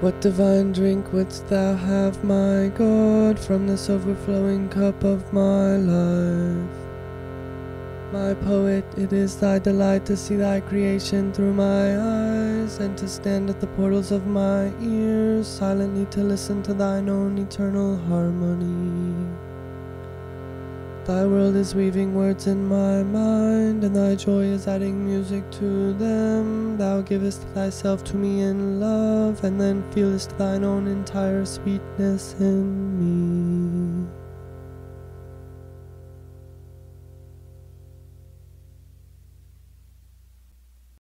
What divine drink wouldst thou have, my God, from this overflowing cup of my life? My poet, it is thy delight to see thy creation through my eyes, and to stand at the portals of my ears, silently to listen to thine own eternal harmony. Thy world is weaving words in my mind, and thy joy is adding music to them. Thou givest thyself to me in love, and then feelest thine own entire sweetness in me.